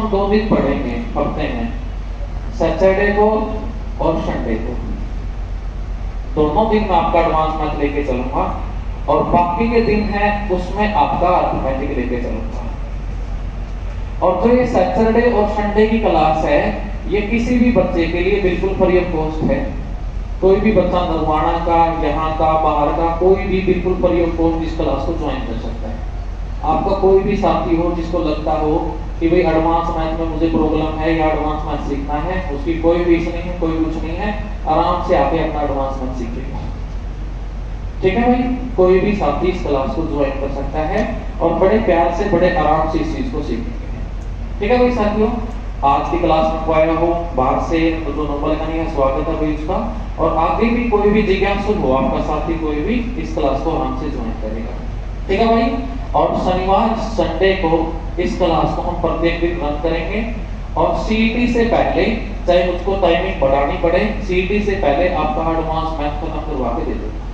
हम दो दिन पढ़ेंगे हफ़्ते में सैटरडे को और संडे को। दोनों दिन में आपका एडवांस मैथ लेके चलूँगा और बाकी के दिन है, उसमें आपका अर्थमेटिक लेके चलूँगा। और जो ये सैटरडे और संडे की क्लास है, ये किसी भी बच्चे के लिए बिल्कुल फ्री ऑफ़ कॉस्ट है। कोई भी बच्चा नरवाणा का, यहाँ का, बाहर का, कोई भी बिल्कुल फ्री ऑफ़ कॉस्ट इस क्लास को ज्वाइन कर सकता है। आपका कोई भी साथी हो जिसको लगता हो कि भाई एडवांस मैथ में मुझे प्रॉब्लम है या एडवांस मैथ सीखना है, उसकी कोई फ़ीस नहीं है, कोई कुछ नहीं है, आराम से आके अपना एडवांस मैथ सीखेगा। ठीक है भाई? कोई भी साथी इस क्लास को ज्वाइन कर सकता है और बड़े प्यार से, बड़े आराम से इस चीज़ को सीखेंगे। ठीक है भाई साथियों? आज की क्लास में आया हो, बाहर से तो जो नंबर नहीं है, स्वागत है भाई उसका। और आगे भी कोई भी जिज्ञासु हो, आपका साथी कोई भी इस क्लास को आराम से ज्वाइन करेगा। ठीक है भाई? और शनिवार संडे को इस क्लास को हम प्रत्येक दिन रन करेंगे। और सीईटी से पहले, चाहे उसको टाइमिंग बढ़ानी पड़े सीईटी से पहले आपका एडवांस मैथ खत्म करवा के दे दूँगा